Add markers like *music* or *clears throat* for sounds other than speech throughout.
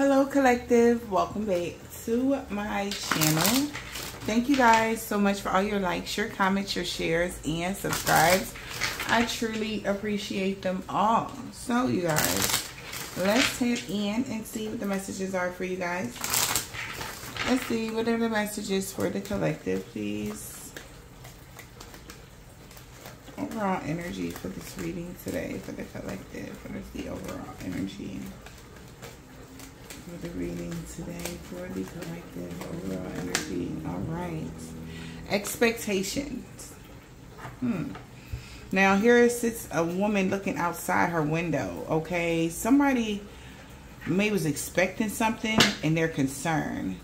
Hello collective, welcome back to my channel. Thank you guys so much for all your likes, your comments, your shares, and subscribes. I truly appreciate them all. So you guys, let's head in and see what the messages are for you guys. Let's see, what are the messages for the collective, please? Overall energy for this reading today for the collective. What is the overall energy? For the reading today for the collective overall energy. All right. Expectations. Hmm. Now here sits a woman looking outside her window. Okay, somebody may was expecting something and they're concerned.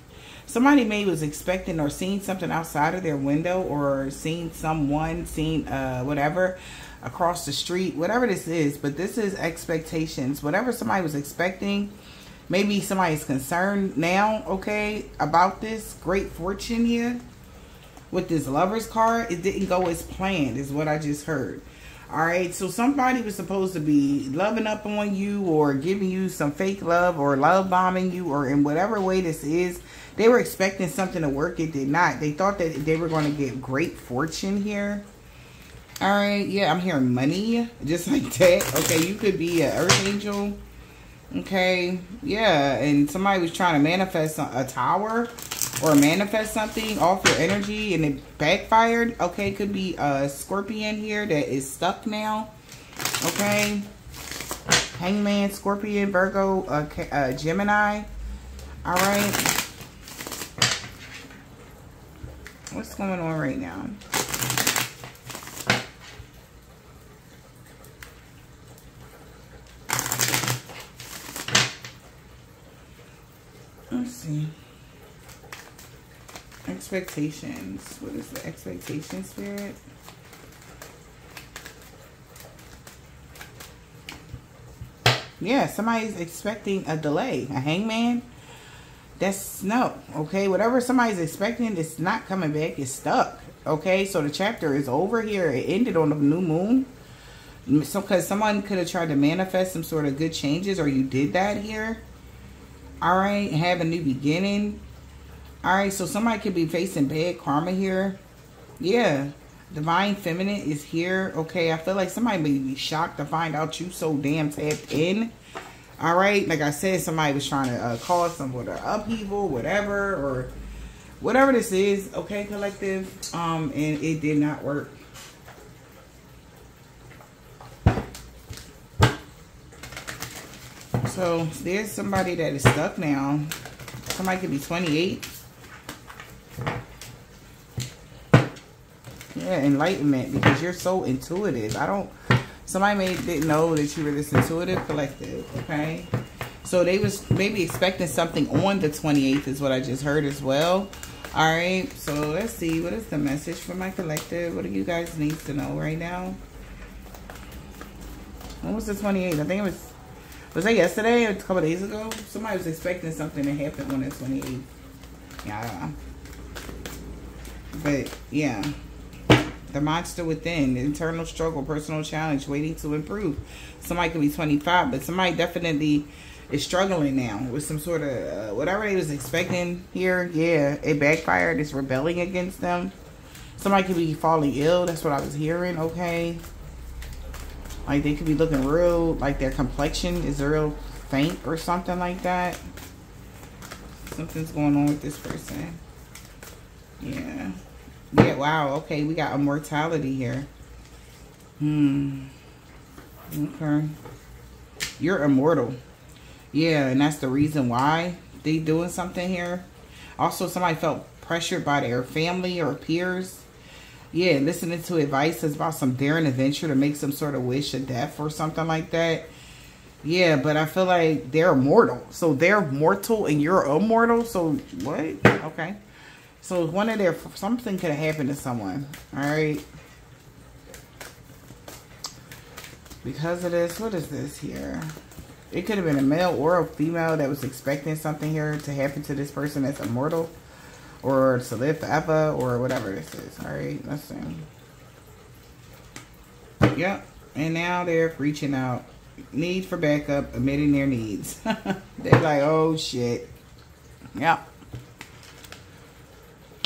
Somebody may was expecting or seeing something outside of their window or seeing someone, seeing uh, whatever across the street, whatever this is. But this is expectations. Whatever somebody was expecting maybe somebody's concerned now, okay, about this great fortune here with this lover's card. It didn't go as planned, is what I just heard. All right, so somebody was supposed to be loving up on you or giving you some fake love or love bombing you or in whatever way this is. They were expecting something to work. It did not. They thought that they were going to get great fortune here. All right, yeah, I'm hearing money just *laughs* like that. Okay, you could be an earth angel Okay, yeah, and somebody was trying to manifest a tower or manifest something off your energy and it backfired. Okay, could be a scorpion here that is stuck now. Okay, hangman, scorpion, Virgo, uh, uh, Gemini. All right. What's going on right now? See. Expectations. What is the expectation spirit? Yeah, somebody's expecting a delay. A hangman. That's no. Okay, whatever somebody's expecting, it's not coming back. It's stuck. Okay, so the chapter is over here. It ended on the new moon. So, because someone could have tried to manifest some sort of good changes, or you did that here all right, have a new beginning. All right, so somebody could be facing bad karma here. Yeah, divine feminine is here. Okay, I feel like somebody may be shocked to find out you so damn tapped in. All right, like I said, somebody was trying to uh, cause some sort of upheaval, whatever, or whatever this is. Okay, collective, um, and it did not work. So there's somebody that is stuck now. Somebody could be 28. Yeah, enlightenment because you're so intuitive. I don't, somebody may didn't know that you were this intuitive collective, okay? So they was maybe expecting something on the 28th is what I just heard as well. All right, so let's see. What is the message for my collective? What do you guys need to know right now? When was the 28th? I think it was was that yesterday or a couple days ago? Somebody was expecting something to happen on the 28th. Yeah. But, yeah. The monster within, the internal struggle, personal challenge, waiting to improve. Somebody could be 25, but somebody definitely is struggling now with some sort of, uh, whatever they was expecting here. Yeah, it backfired. It's rebelling against them. Somebody could be falling ill. That's what I was hearing. Okay. Like they could be looking real, like their complexion is real faint or something like that. Something's going on with this person. Yeah. Yeah, wow. Okay, we got immortality here. Hmm. Okay. You're immortal. Yeah, and that's the reason why they doing something here. Also, somebody felt pressured by their family or peers yeah, listening to advice about some daring adventure to make some sort of wish of death or something like that. Yeah, but I feel like they're mortal. So they're mortal and you're immortal. So what? Okay. So one of their something could have happened to someone. All right. Because of this, what is this here? It could have been a male or a female that was expecting something here to happen to this person that's immortal or to live forever or whatever this is. All right, let's see. Yep, and now they're reaching out. need for backup, admitting their needs. *laughs* They're like, oh shit. Yep.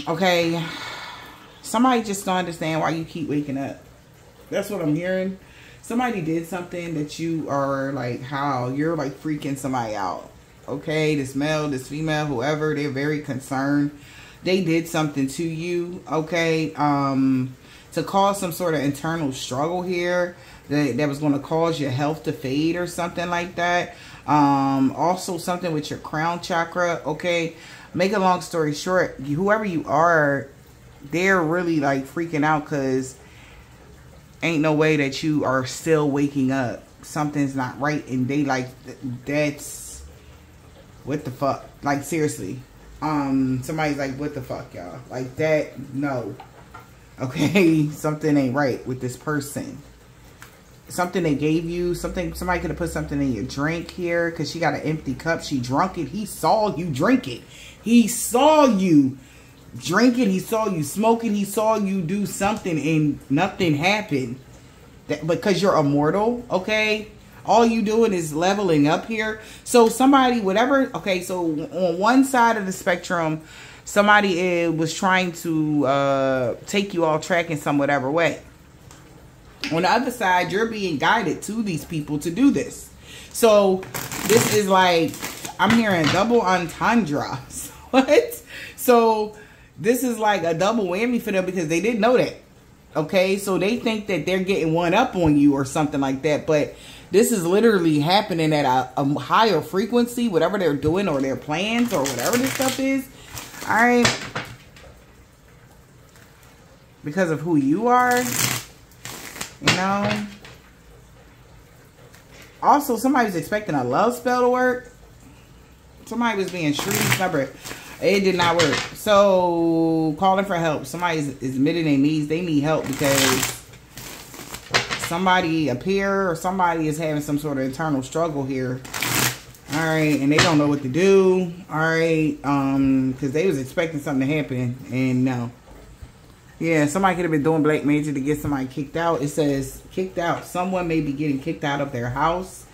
Okay. Somebody just don't understand why you keep waking up. That's what I'm hearing. Somebody did something that you are like, how? You're like freaking somebody out. Okay, this male, this female, whoever, they're very concerned. They did something to you, okay, um, to cause some sort of internal struggle here that, that was going to cause your health to fade or something like that. Um, also something with your crown chakra, okay. Make a long story short, whoever you are, they're really like freaking out because ain't no way that you are still waking up. Something's not right, and they like that's what the fuck. Like seriously, um, somebody's like, what the fuck, y'all? Like that? No. Okay, *laughs* something ain't right with this person. Something they gave you, something somebody could have put something in your drink here because she got an empty cup. She drunk it. He saw you drink it. He saw you drinking. He saw you smoking. He saw you do something and nothing happened. That, because you're immortal, okay? All you doing is leveling up here. So somebody, whatever, okay, so on one side of the spectrum, somebody uh, was trying to uh, take you all track in some whatever way. On the other side, you're being guided to these people to do this. So this is like, I'm hearing double entendre. *laughs* what? So this is like a double whammy for them because they didn't know that. Okay, so they think that they're getting one up on you or something like that, but this is literally happening at a, a higher frequency, whatever they're doing or their plans or whatever this stuff is. All right, because of who you are, you know. Also, somebody's expecting a love spell to work. Somebody was being shrewd, stubborn. It did not work. So calling for help. Somebody is admitting they needs. They need help because somebody up here or somebody is having some sort of internal struggle here. All right, and they don't know what to do. All right, um, because they was expecting something to happen, and no. Yeah, somebody could have been doing black magic to get somebody kicked out. It says kicked out. Someone may be getting kicked out of their house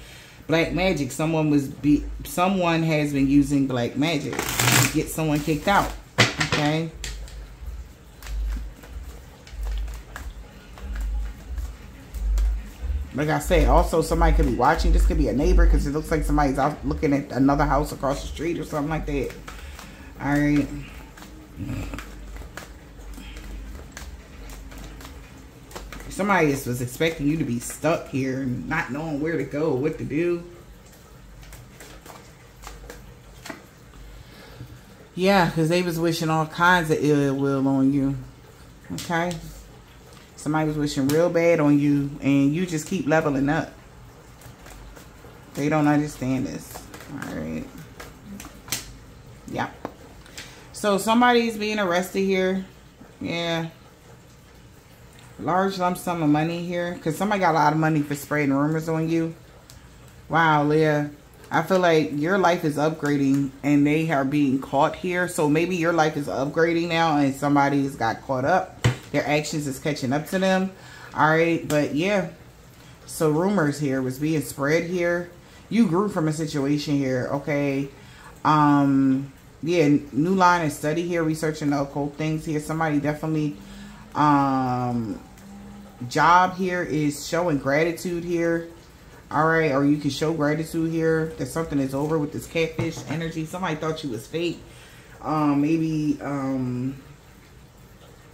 black magic. Someone was be someone has been using black magic to get someone kicked out. Okay. Like I said, also somebody could be watching. This could be a neighbor because it looks like somebody's out looking at another house across the street or something like that. All right. somebody was expecting you to be stuck here and not knowing where to go, what to do. Yeah, because they was wishing all kinds of ill will on you. Okay? Somebody was wishing real bad on you, and you just keep leveling up. They don't understand this. Alright. Yeah. So somebody's being arrested here. Yeah large lump sum of money here because somebody got a lot of money for spreading rumors on you wow leah i feel like your life is upgrading and they are being caught here so maybe your life is upgrading now and somebody's got caught up their actions is catching up to them. All right but yeah. So rumors here was being spread here. You grew from a situation here okay? Um yeah new line of study here researching the occult things here. Somebody definitely um job here is showing gratitude here. All right or you can show gratitude here that something is over with this catfish energy. Somebody thought you was fake. Um maybe um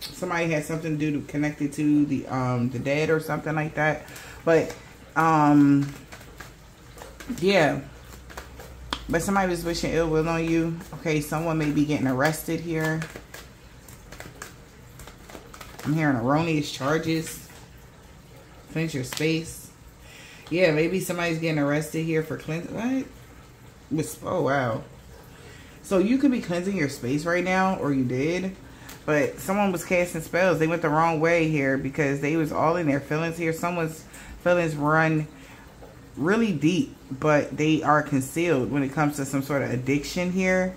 somebody had something to do to connected to the um the dead or something like that but um yeah but somebody was wishing ill will on you okay someone may be getting arrested here I'm hearing erroneous charges. Cleanse your space. Yeah, maybe somebody's getting arrested here for cleansing. What? Oh, wow. So you could be cleansing your space right now, or you did. But someone was casting spells. They went the wrong way here because they was all in their feelings here. Someone's feelings run really deep, but they are concealed when it comes to some sort of addiction here.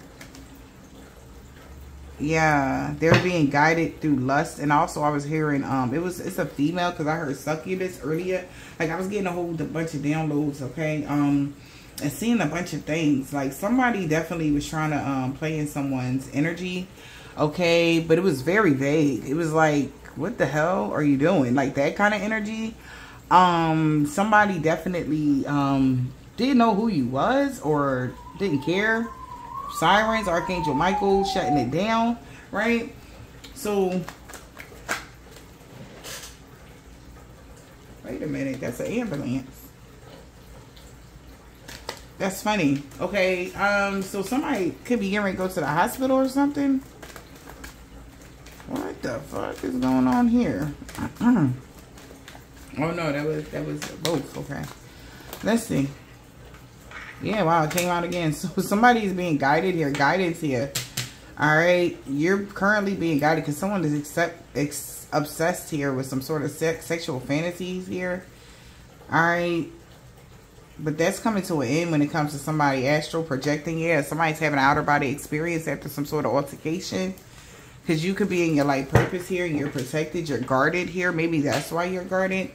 Yeah, they're being guided through lust, and also I was hearing um, it was it's a female because I heard succubus earlier. Like I was getting a whole bunch of downloads, okay, um, and seeing a bunch of things. Like somebody definitely was trying to um play in someone's energy, okay, but it was very vague. It was like, what the hell are you doing? Like that kind of energy. Um, somebody definitely um didn't know who you was or didn't care sirens, Archangel Michael shutting it down, right? So, wait a minute, that's an ambulance. That's funny. Okay, um, so somebody could be getting ready to go to the hospital or something. The fuck is going on here? Uh-uh. oh no, that was that was both. Okay, let's see. Yeah, wow, it came out again. So somebody is being guided here. Guidance here. All right. You're currently being guided because someone is accept, ex, obsessed here with some sort of sex, sexual fantasies here. All right. But that's coming to an end when it comes to somebody astral projecting. Yeah, somebody's having an outer body experience after some sort of altercation. Because you could be in your life purpose here. You're protected. You're guarded here. Maybe that's why you're guarded.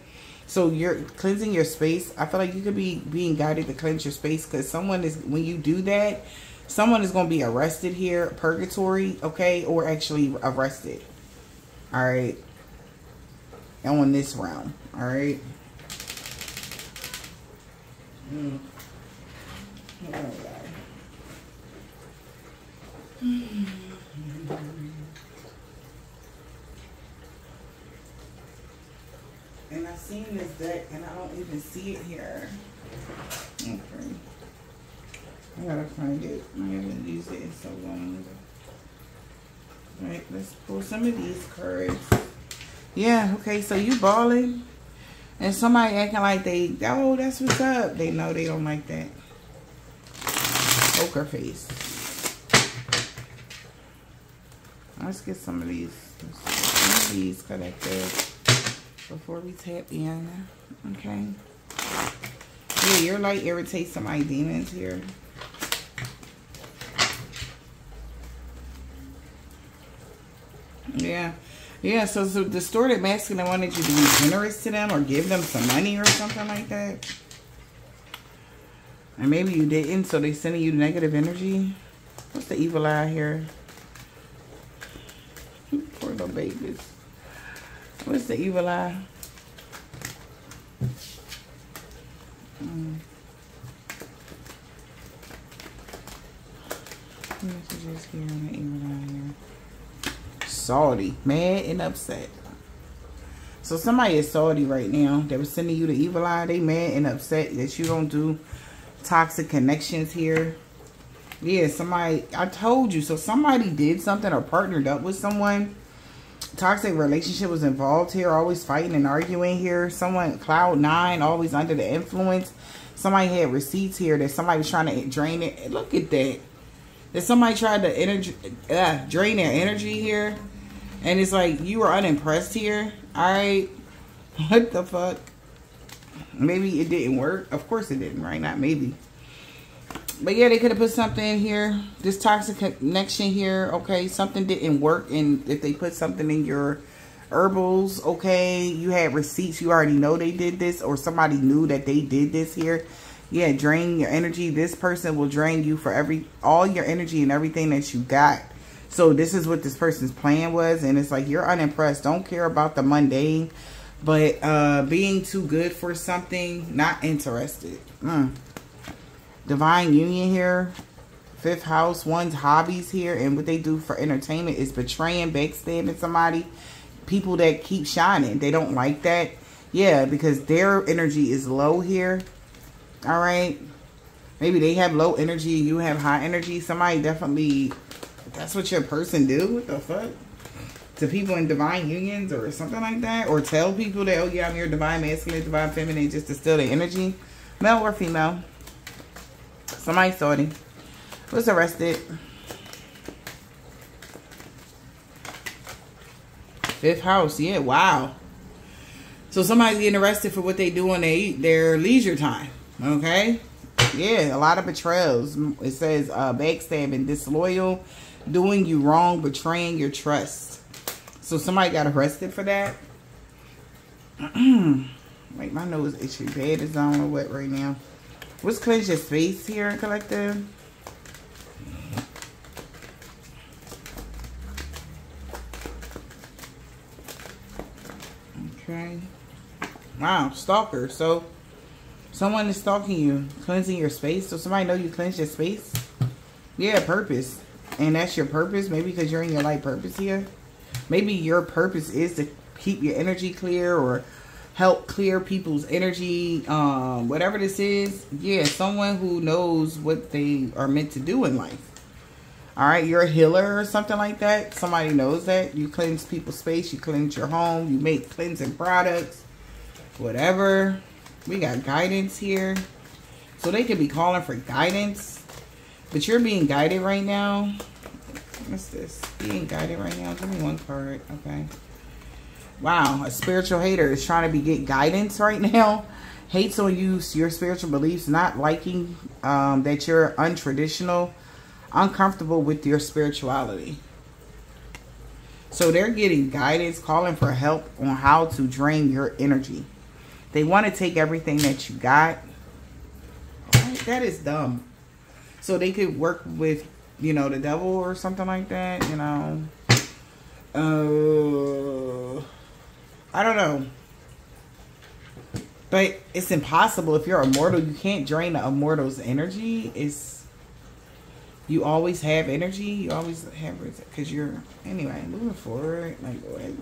So you're cleansing your space. I feel like you could be being guided to cleanse your space because someone is, when you do that, someone is going to be arrested here, purgatory, okay, or actually arrested. All right. On this round, all right. Mm. Oh, And I've seen this deck and I don't see it here. Okay. I gotta find it. I haven't used it in so long. Alright, let's pull some of these cards. Yeah, okay, so you balling. And somebody acting like they, oh, that's what's up. They know they don't like that. Poker face. Let's get some of these. Some of these connected before we tap in. Okay. Yeah, your light irritates some demons here. Yeah. Yeah, so, so distorted masculine wanted you to be generous to them or give them some money or something like that. And maybe you didn't, so they're sending you negative energy. What's the evil eye here? Poor little babies. What's the evil eye? Mm. Messages here on the evil eye. Salty, mad and upset. So somebody is salty right now. They were sending you the evil eye. They mad and upset that you don't do toxic connections here. Yeah, somebody, I told you. So somebody did something or partnered up with someone toxic relationship was involved here, always fighting and arguing here. Someone, cloud nine, always under the influence. Somebody had receipts here that somebody was trying to drain it. Look at that. That somebody tried to energy, uh, drain their energy here. And it's like, you were unimpressed here. All right. *laughs* What the fuck? Maybe it didn't work. Of course it didn't, right? Not maybe. But yeah, they could have put something in here. This toxic connection here, okay, something didn't work. And if they put something in your herbals, okay, you had receipts, you already know they did this. Or somebody knew that they did this here. Yeah, drain your energy. This person will drain you for every all your energy and everything that you got. So this is what this person's plan was. And it's like, you're unimpressed. Don't care about the mundane. But uh, being too good for something, not interested. Mm. Divine Union here. Fifth house, one's hobbies here. And what they do for entertainment is betraying, backstabbing somebody. People that keep shining. They don't like that. Yeah, because their energy is low here. All right. Maybe they have low energy. You have high energy. Somebody definitely, that's what your person do. What the fuck? To people in divine unions or something like that. Or tell people that, oh yeah, I'm your divine masculine, divine feminine, just to steal their energy. Male or female. Somebody saw him. Was arrested. Fifth house. Yeah, wow. So somebody's getting arrested for what they do on their, their leisure time. Okay? Yeah, a lot of betrayals. It says uh, backstabbing, disloyal, doing you wrong, betraying your trust. So somebody got arrested for that. *clears throat* Like my nose itchy bad as I don't know what right now. What's cleanse your space here, collective? Okay. Wow, stalker. So someone is stalking you, cleansing your space. So somebody know you cleanse your space. Yeah, purpose. And that's your purpose. Maybe because you're in your life purpose here. Maybe your purpose is to keep your energy clear or help clear people's energy. Um, whatever this is. Yeah, someone who knows what they are meant to do in life. All right, you're a healer or something like that. Somebody knows that. You cleanse people's space. You cleanse your home. You make cleansing products. Whatever. We got guidance here. So they could be calling for guidance. But you're being guided right now. What's this? Being guided right now. Give me one card. Okay. Wow. A spiritual hater is trying to be get guidance right now. *laughs* Hates on you, your spiritual beliefs. Not liking um, that you're untraditional uncomfortable with your spirituality. So they're getting guidance, calling for help on how to drain your energy. They want to take everything that you got. that is dumb. So they could work with, you know, the devil or something like that, you know. Uh, I don't know. But it's impossible. If you're immortal, you can't drain a mortal's energy. It's you always have energy. You always have because you're anyway moving forward. Like what?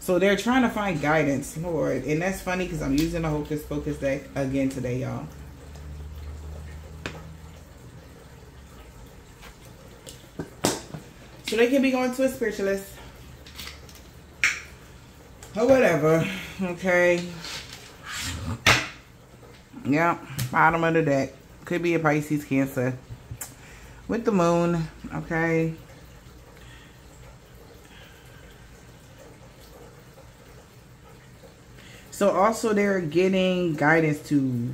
So they're trying to find guidance, Lord, and that's funny because I'm using the Hocus Pocus deck again today, y'all. So they can be going to a spiritualist. Or whatever. Okay. Yeah. Bottom of the deck. Could be a Pisces Cancer with the moon, okay? So also they're getting guidance to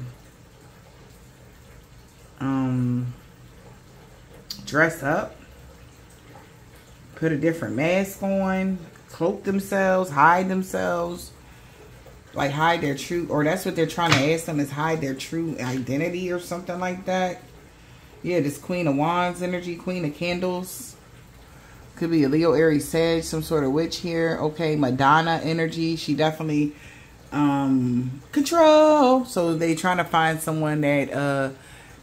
um, dress up, put a different mask on, cloak themselves, hide themselves, like hide their true, or that's what they're trying to ask them is hide their true identity or something like that. Yeah, this Queen of Wands energy, Queen of Candles. Could be a Leo, Aries, Sag, some sort of witch here. Okay, Madonna energy. She definitely um control. So they trying to find someone that uh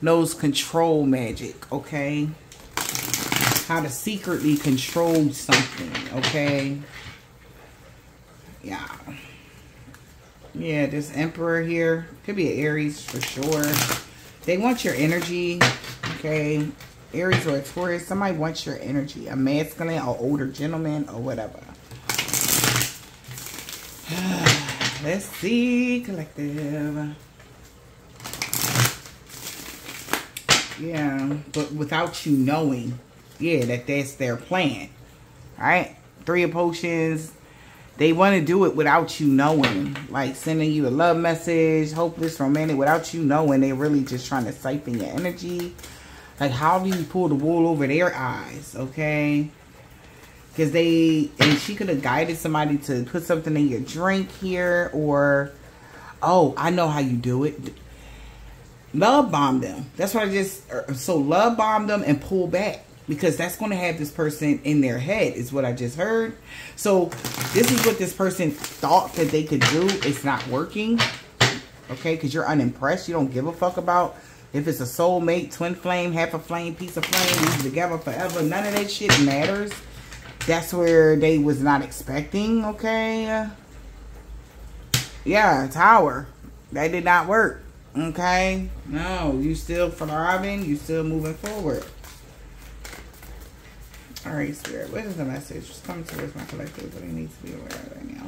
knows control magic, okay? How to secretly control something, okay? Yeah. Yeah, this Emperor here. Could be an Aries for sure. They want your energy okay? Aries or Taurus, somebody wants your energy. A masculine or older gentleman or whatever. *sighs* Let's see, collective. Yeah, but without you knowing, yeah, that that's their plan. Right? Three of potions. They want to do it without you knowing. Like sending you a love message, hopeless, romantic, without you knowing. They're really just trying to siphon your energy like, how do you pull the wool over their eyes, okay? Because they, and she could have guided somebody to put something in your drink here, or, oh, I know how you do it. Love bomb them. That's what I just, er, so love bomb them and pull back. Because that's going to have this person in their head, is what I just heard. So, this is what this person thought that they could do. It's not working. Okay, because you're unimpressed. You don't give a fuck about if it's a soulmate, twin flame, half a flame, piece of flame, together forever, none of that shit matters. That's where they was not expecting, okay? Yeah, tower. That did not work, okay? No, you still thriving, you still moving forward. All right, Spirit, what is the message? Just coming towards my collective, but it needs to be aware of right now.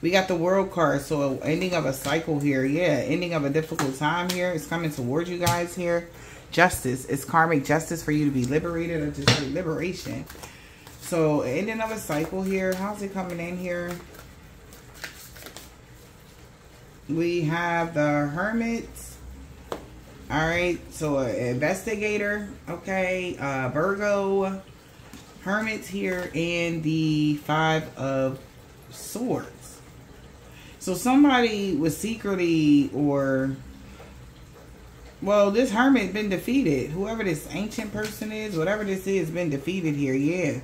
We got the world card. So ending of a cycle here. Yeah, ending of a difficult time here. It's coming towards you guys here. Justice. It's karmic justice for you to be liberated or just liberation. So ending of a cycle here. How's it coming in here? We have the Hermit. All right. So an investigator. Okay. Uh, Virgo. Hermits here. And the five of swords. So somebody was secretly or well, this hermit has been defeated. Whoever this ancient person is, whatever this is, been defeated here. Yeah.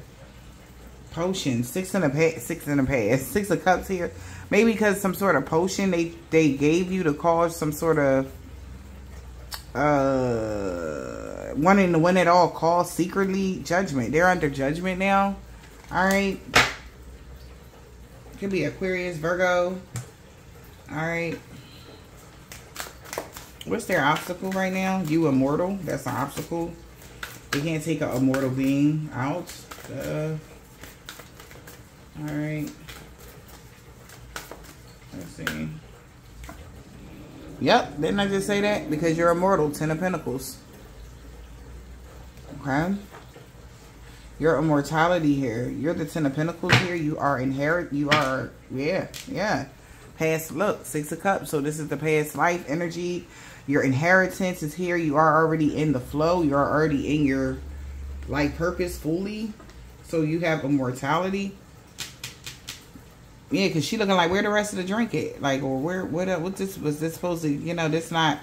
Potion. Six in a past. Six in a past. Six of cups here. Maybe because some sort of potion they, they gave you to cause some sort of uh wanting to win it all call secretly judgment. They're under judgment now. Alright. Could be Aquarius, Virgo. Alright. What's their obstacle right now? You immortal. That's an obstacle. They can't take an immortal being out. Uh, Alright. Let's see. Yep, didn't I just say that? Because you're immortal, Ten of Pentacles. Okay? Your immortality here. You're the Ten of Pentacles here. You are inherit. You are, yeah, yeah. Past, look, Six of Cups. So this is the past life energy. Your inheritance is here. You are already in the flow. You are already in your life purpose fully. So you have immortality. Yeah, because she looking like, where the rest of the drink at? Like, or where, what, what this, was this supposed to, you know, this not,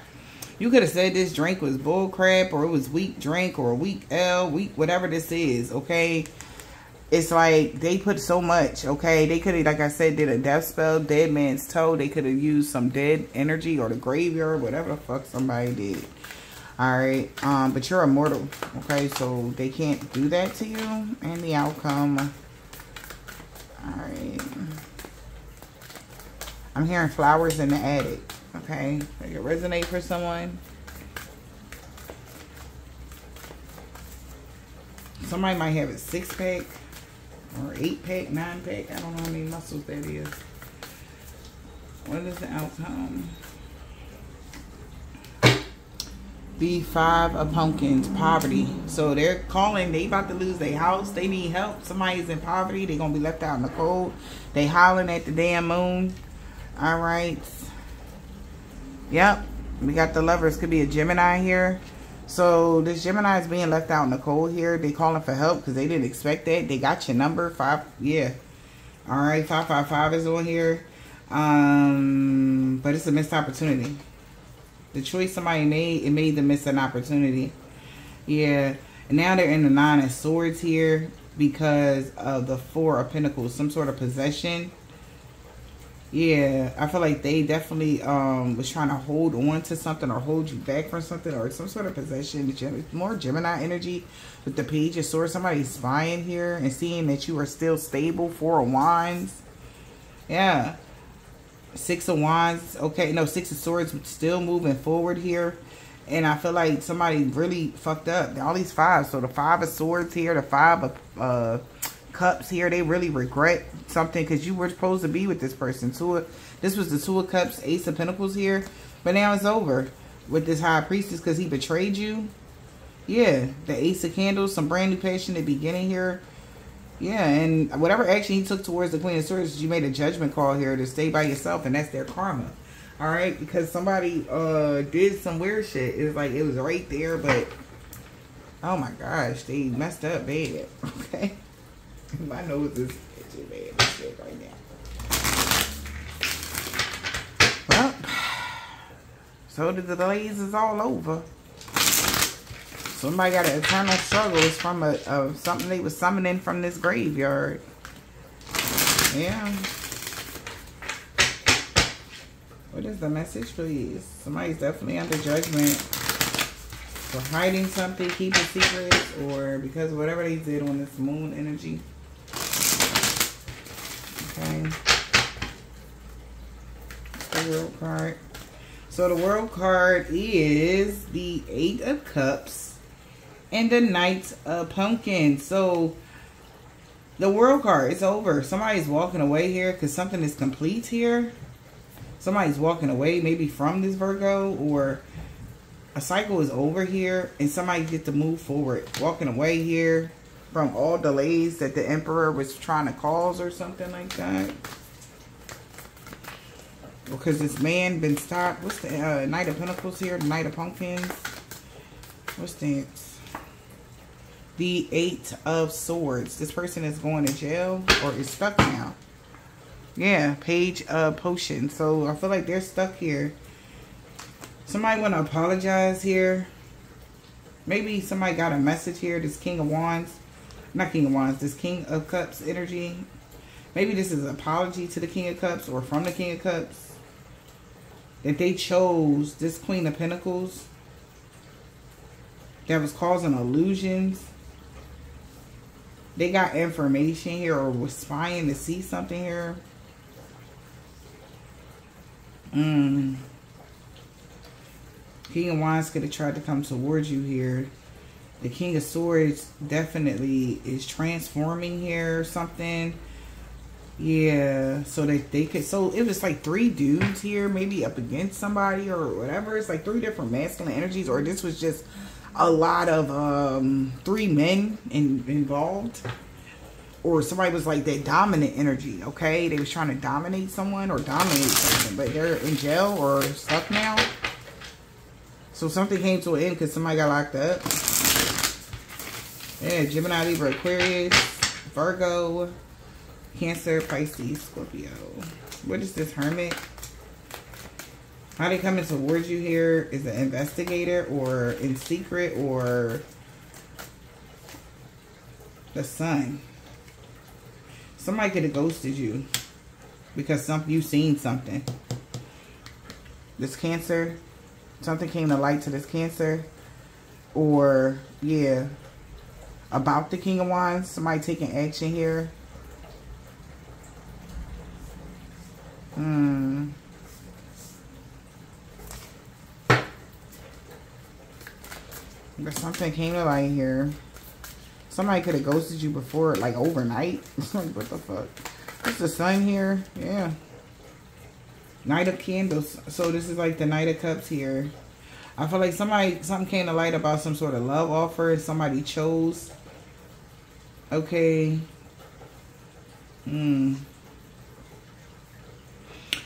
you could have said this drink was bull crap or it was weak drink or weak L, weak, whatever this is, okay? It's like they put so much, okay? They could have, like I said, did a death spell, dead man's toe. They could have used some dead energy or the graveyard, whatever the fuck somebody did. All right, um, but you're immortal, okay? So they can't do that to you. And the outcome, all right. I'm hearing flowers in the attic. Okay. Make it resonate for someone. Somebody might have a six pack or eight pack, nine pack. I don't know how many muscles that is. What is the outcome? The five of pumpkins, poverty. So they're calling, they about to lose their house. They need help. Somebody's in poverty. They're to be left out in the cold. They hollering at the damn moon. All right. Yep. We got the lovers. Could be a Gemini here. So this Gemini is being left out in the cold here. They calling for help because they didn't expect that. They got your number. Five. Yeah. All right. 555 is on here. Um, but it's a missed opportunity. The choice somebody made, it made them miss an opportunity. Yeah. And now they're in the nine of swords here because of the four of pentacles. Some sort of possession yeah, I feel like they definitely um was trying to hold on to something or hold you back from something or some sort of possession. More Gemini energy with the page of swords. Somebody spying here and seeing that you are still stable. Four of wands. Yeah. Six of wands. Okay, no, six of swords still moving forward here. And I feel like somebody really fucked up. All these fives. So the five of swords here, the five of uh cups here. They really regret something because you were supposed to be with this person. Two of, this was the two of cups, ace of pentacles here. But now it's over with this high priestess because he betrayed you. Yeah, the ace of candles, some brand new passion passionate beginning here. Yeah, and whatever action he took towards the queen of swords, you made a judgment call here to stay by yourself. And that's their karma. All right, because somebody uh did some weird shit. It's like it was right there, but oh my gosh, they messed up bad. *laughs* Okay. My nose is itchy bad right now. Well, so the delays is all over. Somebody got an eternal struggle. It's from a, a something they was summoning from this graveyard. Yeah. What is the message, please? Somebody's definitely under judgment for hiding something, keeping secrets, or because whatever they did on this moon energy. The world card. So the world card is the Eight of Cups and the Knight of Pumpkins. So the world card is over. Somebody's walking away here because something is complete here. Somebody's walking away maybe from this Virgo or a cycle is over here and somebody get to move forward. Walking away here from all delays that the emperor was trying to cause or something like that. Because this man been stopped. What's the uh, Knight of Pentacles here? Knight of Pumpkins. What's that? The Eight of Swords. This person is going to jail or is stuck now. Yeah, Page of Potion. So I feel like they're stuck here. Somebody want to apologize here. Maybe somebody got a message here. This King of Wands. Not King of Wands. This King of Cups energy. Maybe this is an apology to the King of Cups or from the King of Cups. That they chose this Queen of Pentacles. That was causing illusions. They got information here or was spying to see something here. Mm. King of Wands could have tried to come towards you here. The King of Swords definitely is transforming here or something. Yeah, so that they could, so it was like three dudes here, maybe up against somebody or whatever. It's like three different masculine energies, or this was just a lot of um three men in, involved or somebody was like that dominant energy, okay? They was trying to dominate someone or dominate something, but they're in jail or stuck now. So something came to an end because somebody got locked up. Yeah, Gemini, Libra, Aquarius, Virgo, Cancer, Pisces, Scorpio. What is this, Hermit? How they coming towards you here is an investigator or in secret or the sun. Somebody could have ghosted you because some you seen something. This cancer, something came to light to this cancer, or yeah, about the King of Wands. Somebody taking action here. Hmm. But something came to light here. Somebody could have ghosted you before, like overnight. *laughs* what the fuck? It's the sun here. Yeah. Knight of Candles. So this is like the Knight of Cups here. I feel like somebody, something came to light about some sort of love offer. Somebody chose. Okay. Hmm.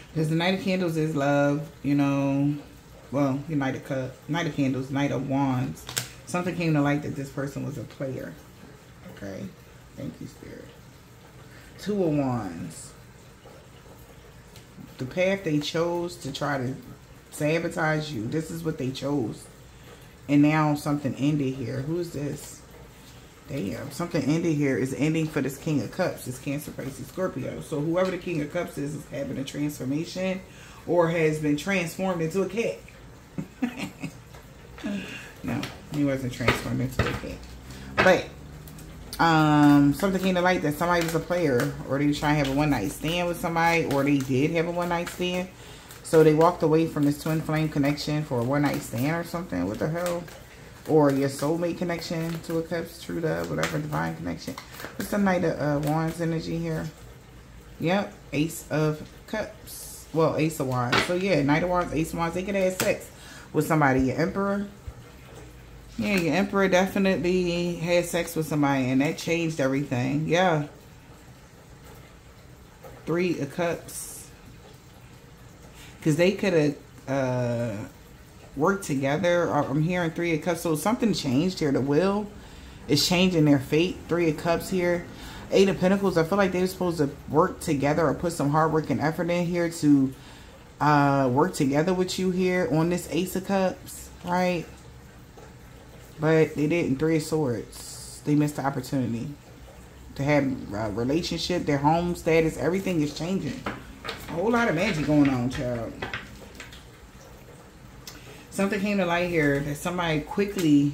Because the Knight of Candles is love, you know. Well, the Knight of Cup, Knight of Candles, Knight of Wands. Something came to light that this person was a player. Okay. Thank you, Spirit. Two of Wands. The path they chose to try to sabotage you. This is what they chose. And now something ended here. Who's this? Damn. Something ended here is ending for this King of Cups. This Cancer, Pisces, Scorpio. So whoever the King of Cups is is having a transformation or has been transformed into a cat. *laughs* no, he wasn't transformed into a cat. But um something came to light that somebody was a player or they was trying to have a one night stand with somebody or they did have a one night stand so they walked away from this twin flame connection for a one night stand or something? What the hell? Or your soulmate connection to a cups true love whatever divine connection. What's the knight of uh, wands energy here. Yep ace of cups. Well ace of wands. So yeah knight of wands ace of wands. They could have sex with somebody. Your emperor. Yeah, your emperor definitely had sex with somebody and that changed everything. Yeah. Three of cups. Because they could have uh, worked together. I'm hearing three of cups. So something changed here. The will is changing their fate. Three of cups here. Eight of Pentacles. I feel like they were supposed to work together or put some hard work and effort in here to uh, work together with you here on this Ace of Cups. Right? But they didn't. Three of Swords. They missed the opportunity to have a relationship. Their home status. Everything is changing. Whole lot of magic going on, child. Something came to light here that somebody quickly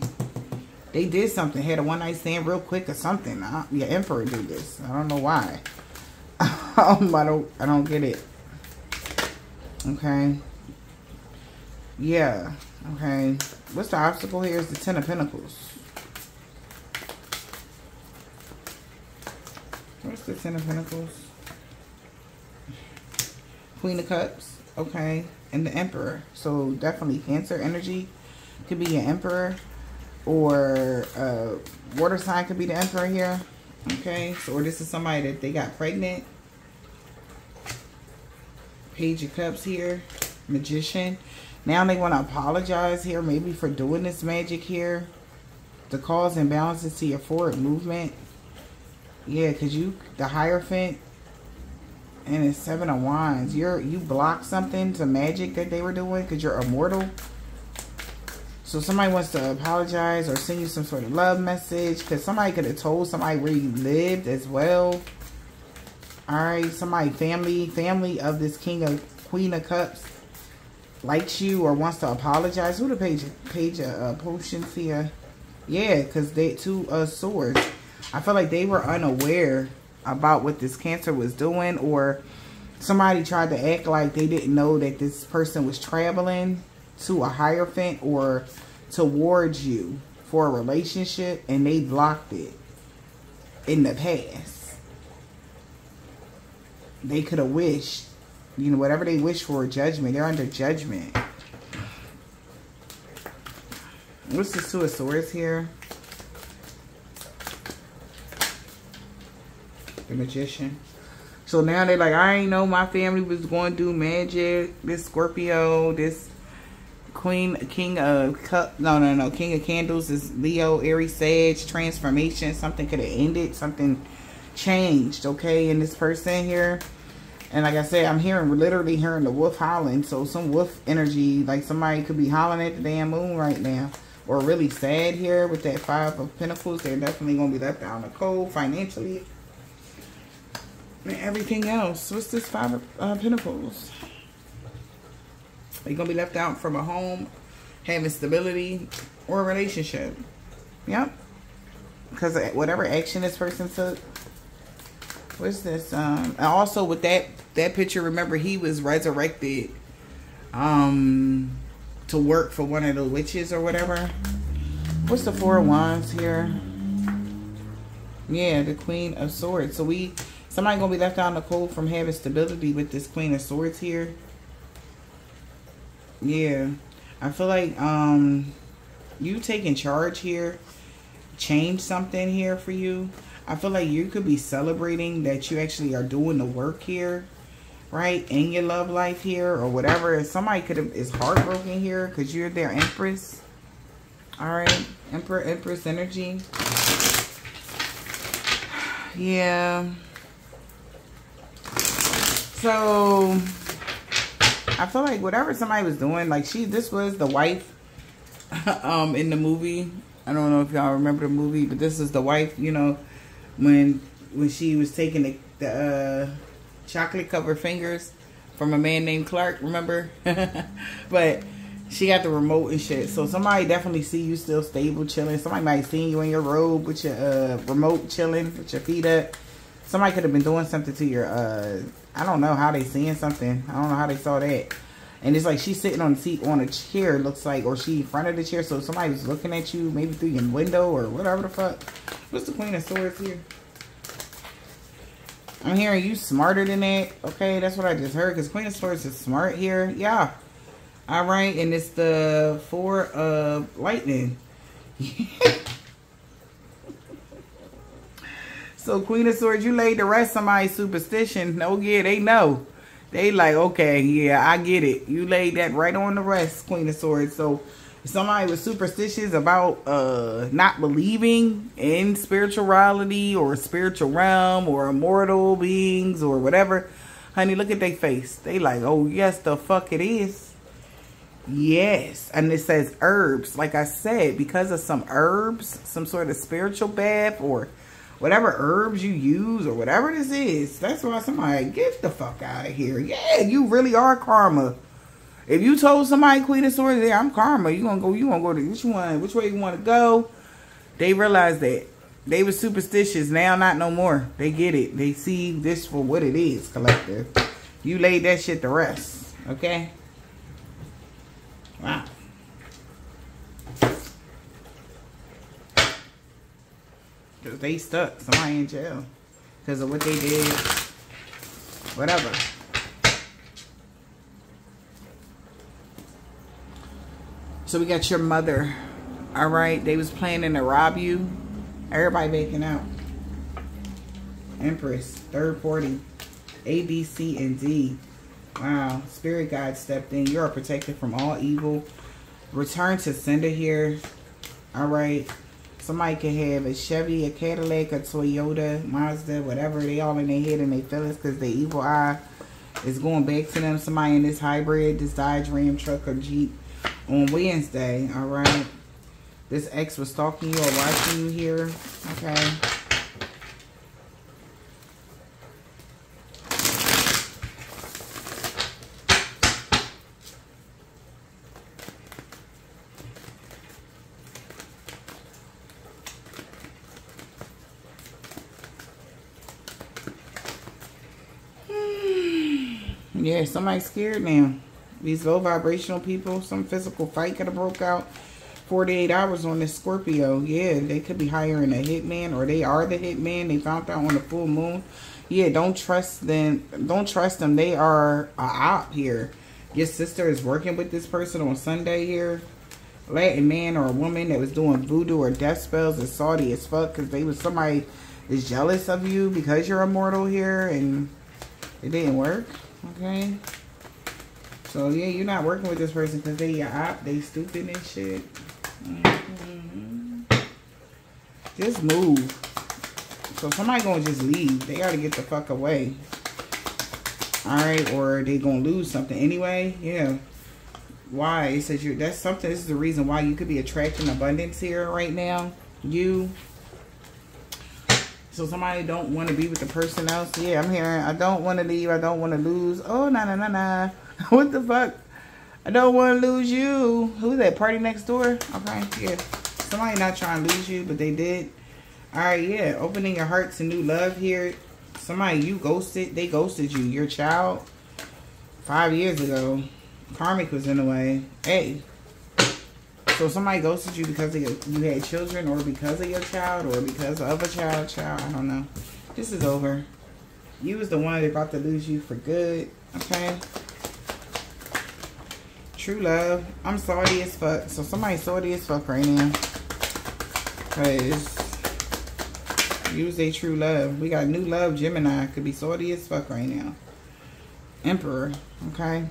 they did something, had a one night stand real quick or something. I, your emperor did this. I don't know why. *laughs* um, I don't I don't get it. Okay. Yeah. Okay. What's the obstacle here? Is the Ten of Pentacles. What's the Ten of Pentacles? Queen of Cups. Okay. And the Emperor. So definitely Cancer energy. Could be an Emperor. Or uh, water sign could be the Emperor here. Okay. So or this is somebody that they got pregnant. Page of Cups here. Magician. Now they want to apologize here, maybe for doing this magic here. The cause imbalances to your forward movement. Yeah, because you, the Hierophant, and it's Seven of Wands. You're, you blocked something to magic that they were doing because you're immortal. So somebody wants to apologize or send you some sort of love message because somebody could have told somebody where you lived as well. All right, somebody family family of this King of Queen of Cups likes you or wants to apologize. Who the page page of uh, potions here? Yeah, because they two uh, swords. I feel like they were unaware about what this cancer was doing or somebody tried to act like they didn't know that this person was traveling to a hierophant or towards you for a relationship and they blocked it in the past. They could have wished, you know, whatever they wish for, judgment. They're under judgment. What's the Two of Swords here? The Magician. So now they're like, I ain't know my family was going to do magic. This Scorpio, this Queen, King of Cup, no, no, no, King of Candles is Leo, Aries, Sage, transformation. Something could have ended, something changed, okay, in this person here. And like I said, I'm hearing, literally hearing the wolf howling. So some wolf energy, like somebody could be howling at the damn moon right now. Or really sad here with that Five of Pentacles. They're definitely going to be left out in the cold financially. And everything else. What's this Five of uh, Pentacles? You're going to be left out from a home, having stability, or a relationship. Yep. Because whatever action this person took. What's this? Um, and also with that that picture, remember he was resurrected um, to work for one of the witches or whatever. What's the Four of Wands here? Yeah, the Queen of Swords. So we, somebody going to be left out in the cold from having stability with this Queen of Swords here. Yeah. I feel like um you taking charge here change something here for you. I feel like you could be celebrating that you actually are doing the work here, right? In your love life here or whatever. Somebody could have is heartbroken here because you're their empress. All right. Emperor, empress energy. *sighs* Yeah. So I feel like whatever somebody was doing, like she, this was the wife *laughs* um, in the movie. I don't know if y'all remember the movie, but this is the wife, you know, when when she was taking the, the uh, chocolate covered fingers from a man named Clark, remember? *laughs* but she got the remote and shit. So somebody definitely see you still stable chilling. Somebody might see you in your robe with your uh, remote chilling with your feet up. Somebody could have been doing something to your uh, I don't know how they seeing something. I don't know how they saw that. And it's like she's sitting on the seat on a chair, looks like, or she in front of the chair. So somebody's looking at you, maybe through your window or whatever the fuck. What's the Queen of Swords here? I'm hearing you smarter than that. Okay, that's what I just heard. Because Queen of Swords is smart here. Yeah. All right. And it's the Four of Lightning. *laughs* So Queen of Swords, you laid the rest of somebody's superstition. Oh yeah, they know. They like, okay, yeah, I get it. You laid that right on the rest, Queen of Swords. So somebody was superstitious about uh not believing in spirituality or spiritual realm or immortal beings or whatever. Honey, look at their face. They like, oh yes, the fuck it is. Yes. And it says herbs. Like I said, because of some herbs, some sort of spiritual bath or whatever herbs you use or whatever this is. That's why somebody get the fuck out of here. Yeah, you really are karma. If you told somebody Queen of Swords, yeah, I'm karma. You gonna go? You gonna go to which one? Which way you want to go? They realize that they were superstitious. Now, not no more. They get it. They see this for what it is. Collective. You laid that shit to rest. Okay. Wow. Because they stuck. Somebody in jail. Because of what they did. Whatever. So we got your mother. Alright. They was planning to rob you. Everybody making out. Empress. Third party. A, B, C, and D. Wow. Spirit God stepped in. You are protected from all evil. Return to sender here. All right. Somebody could have a Chevy, a Cadillac, a Toyota, Mazda, whatever. They all in their head and they feel feelings because the evil eye is going back to them. Somebody in this hybrid, this Dodge Ram truck or Jeep on Wednesday. All right. This ex was stalking you or watching you here. Okay. Yeah, somebody's scared now. These low vibrational people, some physical fight could have broke out. 48 hours on this Scorpio. Yeah, they could be hiring a hitman or they are the hitman. They found out on the full moon. Yeah, don't trust them. Don't trust them. They are a op here. Your sister is working with this person on Sunday here. Latin man or a woman that was doing voodoo or death spells is salty as fuck because they was somebody is jealous of you because you're immortal here and it didn't work. Okay. So yeah, you're not working with this person because they your op. They stupid and shit. Mm -hmm. Just move. So somebody gonna just leave. They gotta get the fuck away. Alright, or they gonna lose something anyway. Yeah. Why? It says you that's something this is the reason why you could be attracting abundance here right now. You so somebody don't want to be with the person else. Yeah, I'm hearing I don't want to leave. I don't want to lose. Oh, nah, nah, nah, nah. *laughs* what the fuck? I don't want to lose you. Who's that? Party next door? Okay, yeah. Somebody not trying to lose you, but they did. All right, yeah. Opening your heart to new love here. Somebody you ghosted. They ghosted you. Your child. Five years ago. Karmic was in the way. Hey. So somebody ghosted you because your, you had children or because of your child or because of a child, child. I don't know. This is over. You was the one that about to lose you for good. Okay. True love. I'm salty as fuck. So somebody salty as fuck right now. Because use a true love. We got new love. Gemini could be salty as fuck right now. Emperor. Okay.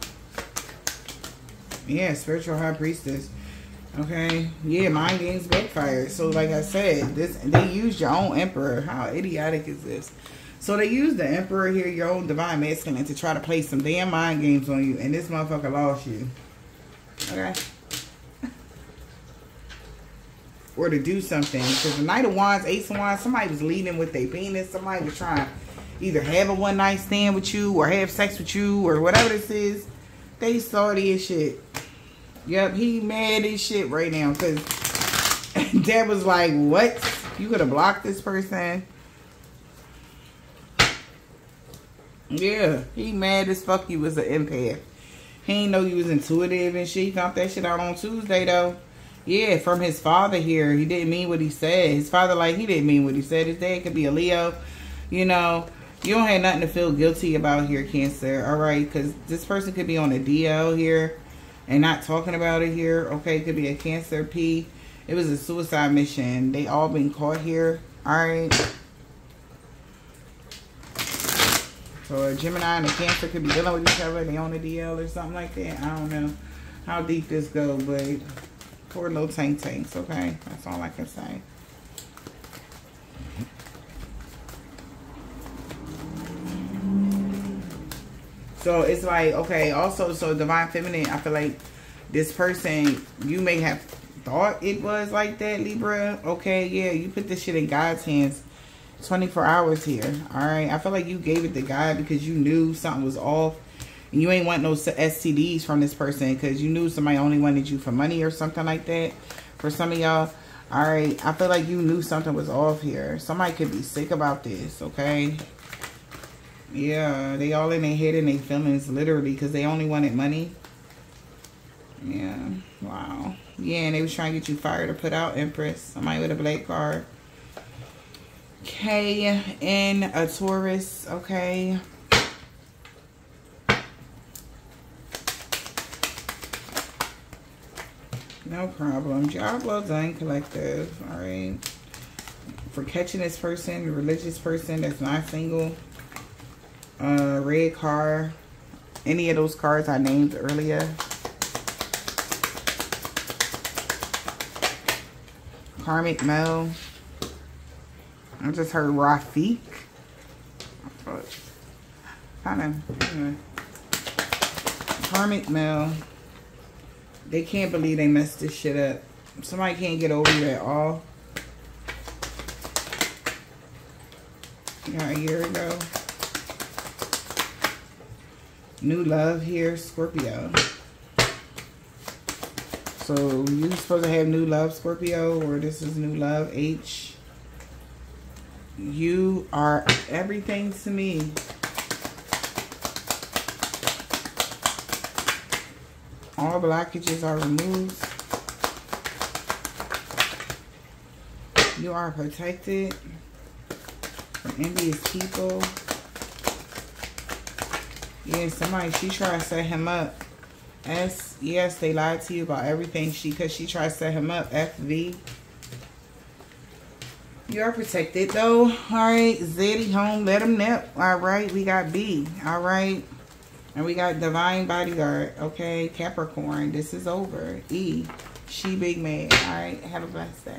Yeah, spiritual high priestess. Okay. Yeah, mind games backfired. So like I said, this they used your own emperor. How idiotic is this? So they used the emperor here, your own divine masculine, to try to play some damn mind games on you. And this motherfucker lost you. Okay. *laughs* or to do something. Because the Knight of Wands, Ace of Wands, somebody was leading with their penis. Somebody was trying to either have a one night stand with you or have sex with you or whatever this is. They salty as shit. Yep, he mad as shit right now. Because *laughs* Dad was like, what? You could have blocked this person? Yeah, he mad as fuck you was an empath. He ain't know you was intuitive and shit. He found that shit out on Tuesday, though. Yeah, from his father here. He didn't mean what he said. His father, like, he didn't mean what he said. His dad could be a Leo. You know, you don't have nothing to feel guilty about here, Cancer. All right, because this person could be on a DL here and not talking about it here. Okay, it could be a Cancer P. It was a suicide mission. They all been caught here. All right. So a Gemini and a Cancer could be dealing with each other. They on a DL or something like that. I don't know how deep this go, but poor little tank tanks, okay? That's all I can say. So it's like, okay, also, so Divine Feminine, I feel like this person, you may have thought it was like that, Libra. Okay, yeah, you put this shit in God's hands 24 hours here. All right. I feel like you gave it to God because you knew something was off. And you ain't want no STDs from this person because you knew somebody only wanted you for money or something like that. For some of y'all. All right. I feel like you knew something was off here. Somebody could be sick about this. Okay. Yeah. They all in their head and their feelings literally because they only wanted money. Yeah. Wow. Yeah. And they was trying to get you fired or put out, Empress. Somebody with a black card. Okay, in a Taurus, okay. No problem. Job well done, collective. All right. For catching this person, religious person that's not single. Uh, red car. any of those cards I named earlier. Karmic Male. I just heard Rafik. Kind of. Karmic Male. They can't believe they messed this shit up. Somebody can't get over you at all. Yeah, a year ago. New love here, Scorpio. So you're supposed to have new love, Scorpio, or this is new love, H. You are everything to me. All blockages are removed. You are protected from envious people. Yeah, somebody, she tried to set him up. S, yes, they lied to you about everything she, because she tried to set him up. FV. You are protected though. All right, Zeddy home, let him nip. All right, we got B. All right. And we got Divine Bodyguard. Okay, Capricorn, this is over. E, she big man. All right, have a blessed day.